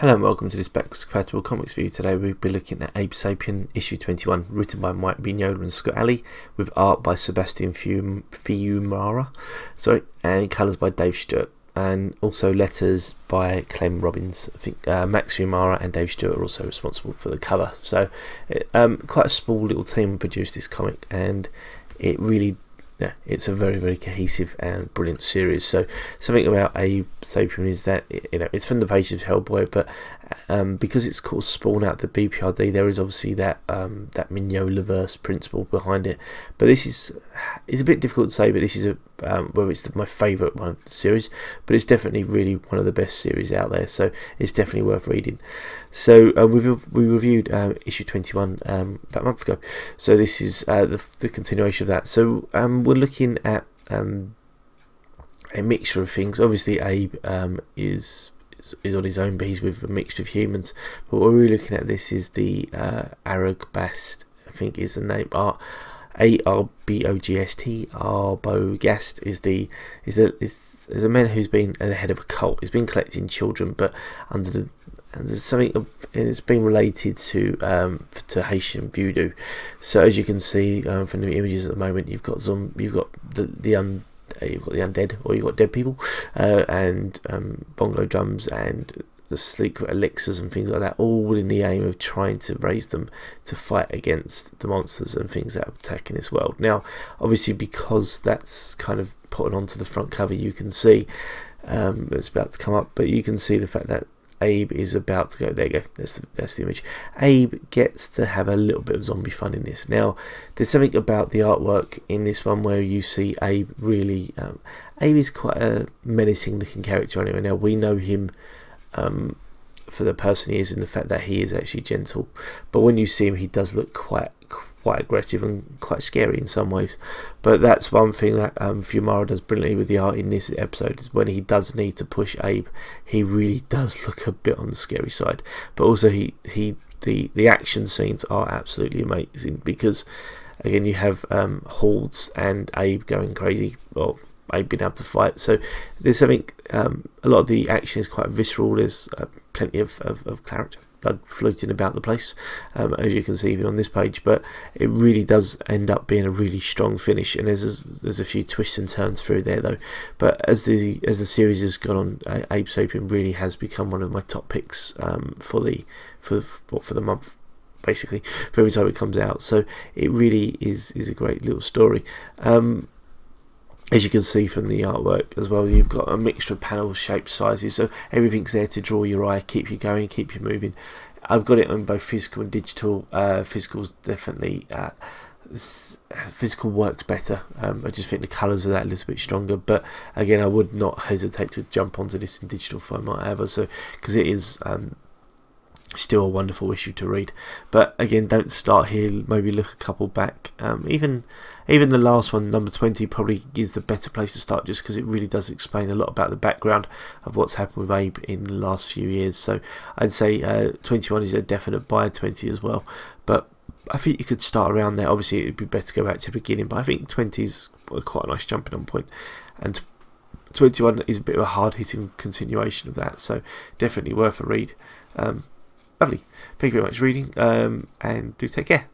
Hello and welcome to this backwards compatible comics video. Today we'll be looking at Abe Sapien issue 21, written by Mike Mignola and Scott Allie, with art by Sebastian Fiumara, sorry, and colours by Dave Stewart, and also letters by Clem Robins. I think uh, Max Fiumara and Dave Stewart are also responsible for the cover. So, um, quite a small little team produced this comic, and it really yeah, it's a very very cohesive and brilliant series. So something about Abe Sapien is that you know it's from the pages of Hellboy, but um, because it's called Spawn out the BPRD, there is obviously that um, that Mignola verse principle behind it. But this is it's a bit difficult to say, but this is a um, whether it's my favourite one of the series, but it's definitely really one of the best series out there. So it's definitely worth reading. So uh, we we reviewed uh, issue 21 um, about a month ago. So this is uh, the, the continuation of that. So um, we're looking at um, a mixture of things. Obviously, Abe um, is is on his own, but he's with a mixture of humans. But what we're looking at this is the uh, Arbogast, I think is the name. A R B O G S T. Arbogast is the is the is is a man who's been at the head of a cult. He's been collecting children, but under the and there's something it's been related to um, to Haitian voodoo. So as you can see um, from the images at the moment, you've got some, you've got the the un, you've got the undead, or you've got dead people, uh, and um, bongo drums and the secret elixirs and things like that, all in the aim of trying to raise them to fight against the monsters and things that are attacking this world. Now, obviously, because that's kind of put onto the front cover, you can see um, it's about to come up, but you can see the fact that Abe is about to go. There you go. That's the, that's the image. Abe gets to have a little bit of zombie fun in this. Now, there's something about the artwork in this one where you see Abe really. Um, Abe is quite a menacing looking character anyway. Now, we know him um, for the person he is and the fact that he is actually gentle. But when you see him, he does look quite quite aggressive and quite scary in some ways. But that's one thing that um, Fiumara does brilliantly with the art in this episode is when he does need to push Abe, he really does look a bit on the scary side. But also he he the the action scenes are absolutely amazing because again you have um, and Abe going crazy. Well, Abe been able to fight. So there's something. Um, a lot of the action is quite visceral. There's uh, plenty of, of, of blood floating about the place, um, as you can see even on this page. But it really does end up being a really strong finish, and there's a, there's a few twists and turns through there though. But as the as the series has gone on, uh, Abe Sapien really has become one of my top picks um, for the for the, for the month basically for every time it comes out. So it really is is a great little story. Um, as you can see from the artwork as well you've got a mixture of panels shapes sizes so everything's there to draw your eye keep you going keep you moving. I've got it on both physical and digital uh, physical's definitely uh, physical works better. Um, I just think the colours are that a little bit stronger but again I would not hesitate to jump onto this in digital format ever so because it is um, still a wonderful issue to read. But again don't start here maybe look a couple back. Um, even even the last one number 20 probably is the better place to start just because it really does explain a lot about the background of what's happened with Abe in the last few years. So I'd say uh, 21 is a definite buy 20 as well. But I think you could start around there. Obviously it'd be better to go back to the beginning but I think 20 is quite a nice jumping on point. point and 21 is a bit of a hard hitting continuation of that so definitely worth a read. Um, Lovely. Thank you very much for reading um, and do take care.